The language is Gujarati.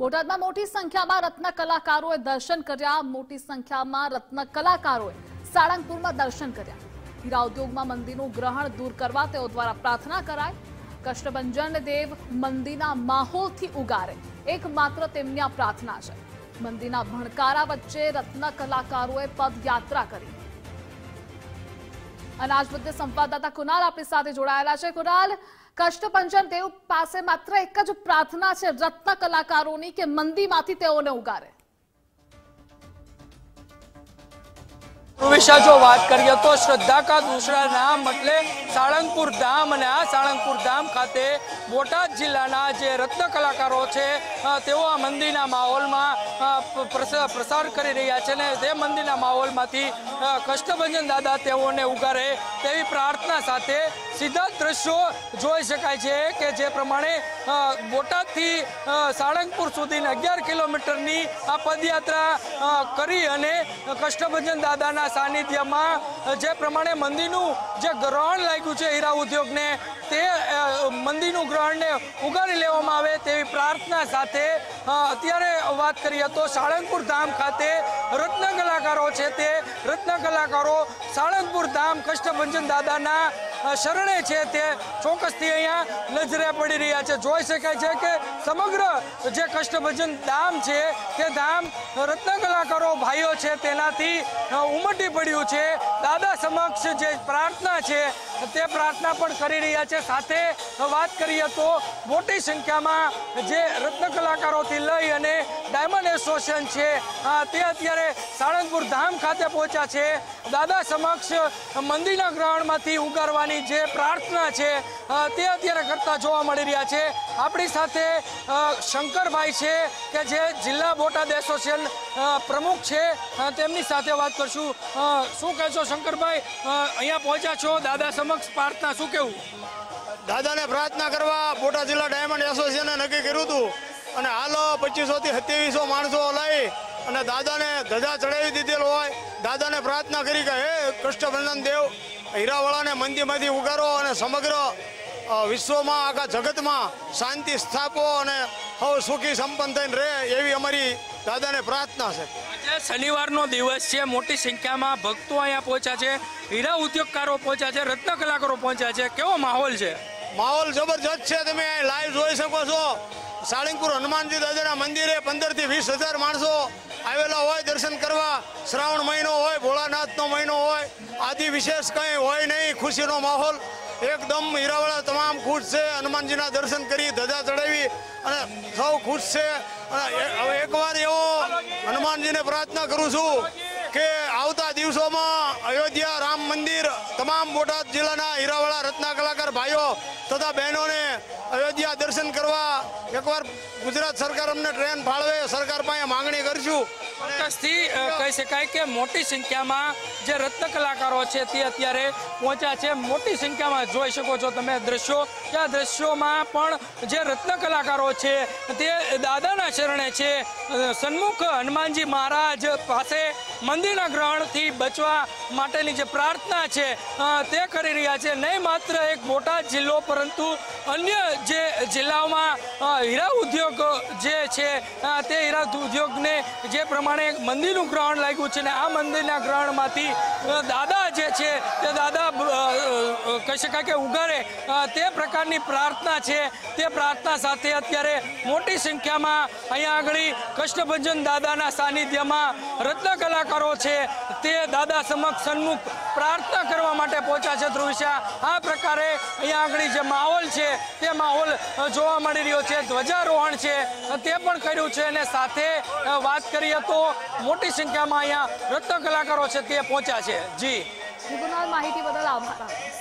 બોટાદમાં મોટી સંખ્યામાં રત્ન કલાકારોએ દર્શન કર્યા. મોટી સંખ્યામાં રત્ન કલાકારોએ સાળંગપુરમાં દર્શન કર્યા. હીરા ઉદ્યોગમાં મંદિરનું ગ્રહણ દૂર કરવા તેઓ દ્વારા પ્રાર્થના કરાય કષ્ટભંજન દેવ મંદિરના માહોલથી ઉગારે. એકમાત્ર તેમની આ પ્રાર્થના છે. મંદિરના ભણકારા વચ્ચે રત્ન કલાકારોએ પદયાત્રા કરી. અનાજ મુદ્દે સંવાદદાતા કુનાલ આપણી સાથે જોડાયેલા છે. કુનાલ કષ્ટપંચન દેવ પાસે માત્ર એક જ પ્રાર્થના છે રત્ન કલાકારોની કે મંદીમાંથી તેઓને ઉગારે? વિશે જો વાત કરીએ તો શ્રદ્ધા કા દૂસરા નામ એટલે સાળંગપુર ધામ અને આ સાળંગપુર ધામ ખાતે બોટાદ જિલ્લાના જે રત્ન કલાકારો છે તેઓ આ મંદિરના માહોલમાં પ્રસાર કરી રહ્યા છે ને તે મંદિરના માહોલમાંથી કષ્ટભંજન દાદા તેઓને ઉગારે તેવી પ્રાર્થના સાથે સીધા દ્રશ્યો જોઈ શકાય છે કે જે પ્રમાણે બોટાદથી સાળંગપુર સુધીની અગિયાર કિલોમીટરની આ પદયાત્રા કરી અને કષ્ટભંજન દાદાના સાનિધ્યમાં જે પ્રમાણે મંદિરનું જે ગ્રહણ લાગ્યું છે હીરા ઉદ્યોગને, તે મંદિરનું ગ્રહણને ઉગાડી લેવામાં આવે તેવી પ્રાર્થના સાથે અત્યારે વાત કરીએ તો સાળંગપુર ધામ ખાતે રત્ન કલાકારો છે તે, રત્ન કલાકારો સાળંગપુર ધામ કષ્ટભંજન દાદાના શરણે છે તે ચોક્કસથી અહીંયા નજરે પડી રહ્યા છે. જોઈ શકાય છે કે સમગ્ર જે કષ્ટભજન ધામ છે, તે ધામ રત્નકલાકારો ભાઈઓ છે, તેનાથી ઉમટી પડ્યું છે. દાદા સમક્ષ જે પ્રાર્થના છે, તે પ્રાર્થના પણ કરી રહ્યા છે. સાથે વાત કરીએ તો મોટી સંખ્યામાં જે રત્ન કલાકારોથી લઈ અને ડાયમંડ એસોસિએશન છે તે અત્યારે સાળંગપુર ધામ ખાતે પહોંચ્યા છે. દાદા સમક્ષ મંદિરના ગ્રહણમાંથી ઉગારવાની જે પ્રાર્થના છે તે અત્યારે કરતા જોવા મળી રહ્યા છે. આપણી સાથે શંકરભાઈ છે કે જે જિલ્લા બોટાદ એસોસિએશન પ્રમુખ છે. તેમની સાથે વાત કરશું. શું કહેશો શંકરભાઈ? અહીંયા પહોંચ્યા છો, દાદા સમક્ષ પ્રાર્થના શું કેવું? દાદાને પ્રાર્થના કરવા બોટાદ જિલ્લા ડાયમંડ એસોસિએશને નક્કી કર્યું હતું. અને હાલ પચીસો થી સત્યાવીસો માણસો લઈ અને દાદાને ધજા ચડાવી દીધેલ હોય. દાદાને પ્રાર્થના કરી કે, હે કૃષ્ણભંજન દેવ હીરાવાળાને મંદિરમાંથી ઉગારો અને સમગ્ર વિશ્વમાં આખા જગતમાં શાંતિ સ્થાપો અને હવે સુખી સંપન્ન થઈને રહે એવી અમારી દાદાને પ્રાર્થના છે. આજે શનિવારનો દિવસ છે મોટી સંખ્યામાં ભક્તો અહીંયા પહોંચ્યા છે હીરા ઉદ્યોગકારો પહોંચ્યા છે રત્ન કલાકારો પહોંચ્યા છે. કેવો માહોલ છે? માહોલ જબરજસ્ત છે. તમે લાઈવ જોઈ શકો છો. સાળંગપુર હનુમાનજી દાદાના મંદિરે પંદરથી વીસ હજાર માણસો આવેલા હોય, દર્શન કરવા, શ્રાવણ મહિનો હોય, ભોળાનાથનો મહિનો હોય, આદિ વિશેષ કંઈ હોય નહીં, ખુશીનો માહોલ. એકદમ હીરાવાળા તમામ ખુશ છે, હનુમાનજીના દર્શન કરી, ધજા ચડાવી, અને સૌ ખુશ છે. અને હવે એકવાર એવો હનુમાનજીને પ્રાર્થના કરું છું કે આવતા દિવસોમાં અયોધ્યા રામ મંદિર, તમામ બોટાદ જિલ્લાના હીરાવાળા રત્ના કલાકાર ભાઈઓ તથા બહેનોને અયોધ્યા દર્શન કરવા એકવાર ગુજરાત સરકાર અમને ટ્રેન ફાળવે, સરકાર પાસે માંગણી કરશું. ચોક્કસથી કહી શકાય કે મોટી સંખ્યામાં જે રત્ન કલાકારો છે તે અત્યારે પહોંચ્યા છે. મોટી સંખ્યામાં જોઈ શકો છો તમે દ્રશ્યો. આ દ્રશ્યોમાં પણ જે રત્ન કલાકારો છે તે દાદાના શરણે છે. સન્મુખ હનુમાનજી મહારાજ પાસે મંદિરના ગ્રહણથી બચવા માટેની જે પ્રાર્થના છે તે કરી રહ્યા છે. નહીં માત્ર એક બોટાદ જિલ્લો, પરંતુ અન્ય જે જિલ્લાઓમાં હીરા ઉદ્યોગ જે છે તે હીરા ઉદ્યોગને જે પ્રમાણે મંદિરનું ગ્રહણ લાગ્યું છે ને આ મંદિરના ગ્રહણમાંથી દાદા જે છે, તે દાદા કહી શકાય કે ઉગારે તે પ્રકારની પ્રાર્થના છે. તે પ્રાર્થના સાથે અત્યારે મોટી સંખ્યામાં અહીંયા આગળ કષ્ટભંજન દાદાના સાનિધ્યમાં રત્ન કલાકારો છે. તે દાદા સમક્ષ સન્મુખ પ્રાર્થના કરવા માટે પહોંચ્યા છે ધ્રુવિશા. આ પ્રકારે અહીંયા આગળ જે માહોલ છે, તે માહોલ જોવા મળી રહ્યો છે. ધ્વજારોહણ છે, તે પણ કર્યું છે અને સાથે વાત કરીએ તો મોટી સંખ્યામાં અહીંયા નૃત્ય કલાકારો છે તે પહોંચ્યા છે જી માહિતી બદલ આભાર.